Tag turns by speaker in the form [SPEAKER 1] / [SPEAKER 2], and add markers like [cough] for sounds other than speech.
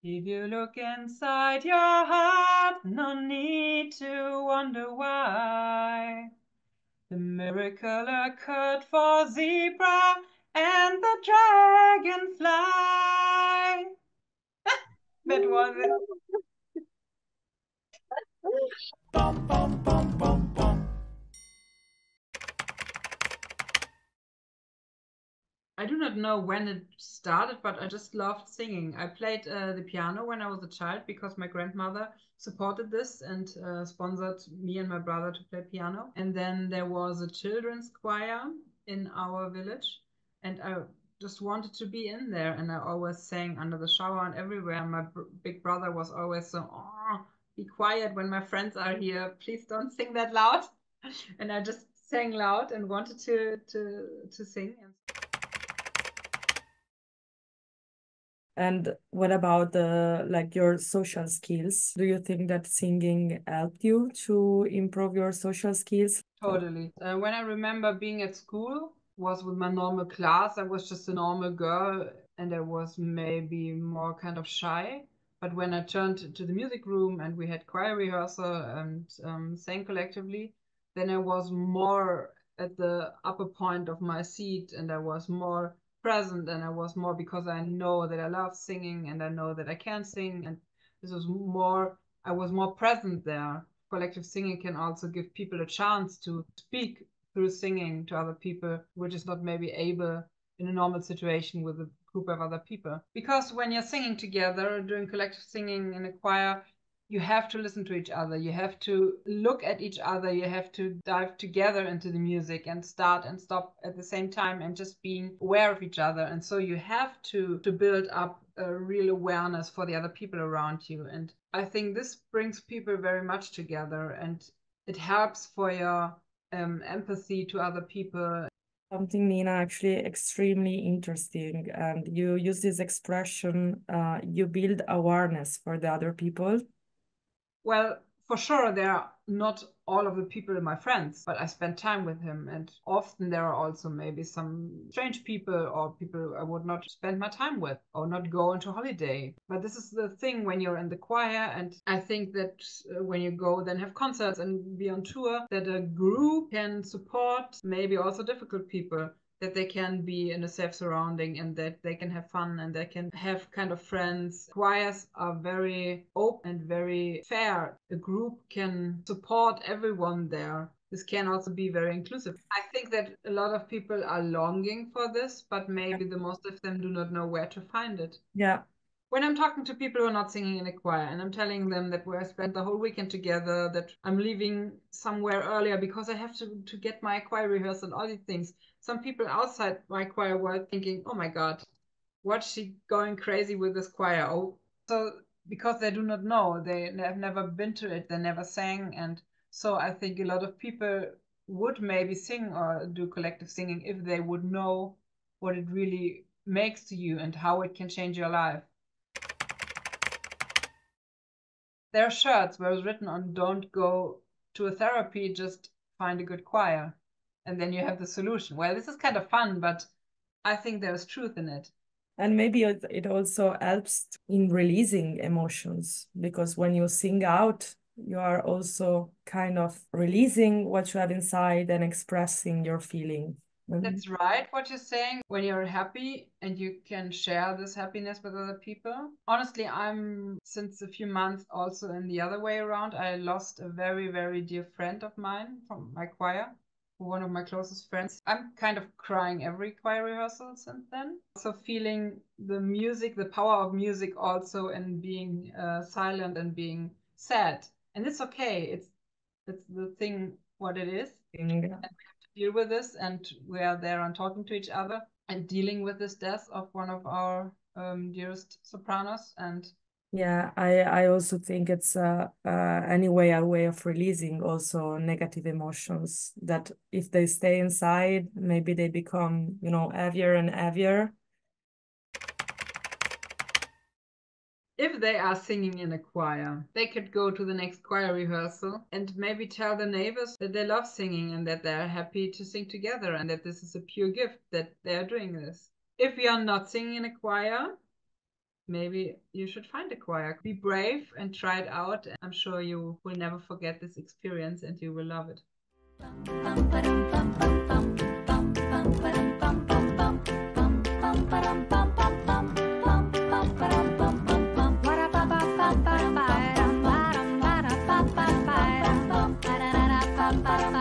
[SPEAKER 1] If you look inside your heart, no need to wonder why. The miracle occurred for zebra and the dragonfly. [laughs] that was it. I do not know when it started, but I just loved singing. I played uh, the piano when I was a child because my grandmother supported this and uh, sponsored me and my brother to play piano. And then there was a children's choir in our village, and I just wanted to be in there. And I always sang under the shower and everywhere. My big brother was always so, oh, be quiet when my friends are here. Please don't sing that loud. [laughs] And I just sang loud and wanted to to to sing.
[SPEAKER 2] And what about the like your social skills? Do you think that singing helped you to improve your social skills?
[SPEAKER 1] Totally. Uh, when I remember being at school, was with my normal class. I was just a normal girl, and I was maybe more kind of shy. But when I turned to the music room and we had choir rehearsal and um, sang collectively, then I was more at the upper point of my seat, and I was more present and I was more because I know that I love singing and I know that I can sing and this was more I was more present there. Collective singing can also give people a chance to speak through singing to other people, which is not maybe able in a normal situation with a group of other people. Because when you're singing together, doing collective singing in a choir, you have to listen to each other. You have to look at each other. You have to dive together into the music and start and stop at the same time and just being aware of each other. And so you have to to build up a real awareness for the other people around you. And i think this brings people very much together and it helps for your um, empathy to other people.
[SPEAKER 2] Something nina actually extremely interesting. And you use this expression uh, you build awareness for the other people
[SPEAKER 1] well, for sure, there are not all of the people my friends, but I spend time with him. And often there are also maybe some strange people or people I would not spend my time with or not go into holiday. But this is the thing when you're in the choir. And I think that uh, when you go, then have concerts and be on tour, that a group can support maybe also difficult people that they can be in a safe surrounding and that they can have fun and they can have kind of friends. Choirs are very open and very fair. A group can support everyone there. This can also be very inclusive. I think that a lot of people are longing for this, but maybe the most of them do not know where to find it.
[SPEAKER 2] Yeah,
[SPEAKER 1] when I'm talking to people who are not singing in a choir and I'm telling them that we're spent the whole weekend together, that I'm leaving somewhere earlier because I have to, to get my choir rehearsal and all these things, some people outside my choir were thinking, oh my God, what's she going crazy with this choir? Oh, so because they do not know, they have never been to it, they never sang. And so I think a lot of people would maybe sing or do collective singing if they would know what it really makes to you and how it can change your life. There are shirts where it's written on don't go to a therapy, just find a good choir. And then you have the solution. Well, this is kind of fun, but I think there's truth in it.
[SPEAKER 2] And maybe it also helps in releasing emotions because when you sing out, you are also kind of releasing what you have inside and expressing your feeling.
[SPEAKER 1] Mm-hmm. That's right, what you're saying. When you're happy and you can share this happiness with other people. Honestly, I'm since a few months also in the other way around. I lost a very, very dear friend of mine from my choir, one of my closest friends. I'm kind of crying every choir rehearsal since then. Also, feeling the music, the power of music, also and being uh, silent and being sad. And it's okay. It's it's the thing what it is.
[SPEAKER 2] Yeah
[SPEAKER 1] deal with this and we are there and talking to each other and dealing with this death of one of our um, dearest sopranos and
[SPEAKER 2] yeah i i also think it's uh, uh anyway a way of releasing also negative emotions that if they stay inside maybe they become you know heavier and heavier
[SPEAKER 1] if they are singing in a choir, they could go to the next choir rehearsal and maybe tell the neighbors that they love singing and that they're happy to sing together and that this is a pure gift that they're doing this. If we are not singing in a choir,
[SPEAKER 3] maybe you should find a choir. Be brave and try it out. I'm sure you will never forget this experience and you will love it.
[SPEAKER 4] Ba-da-ba-ba-ba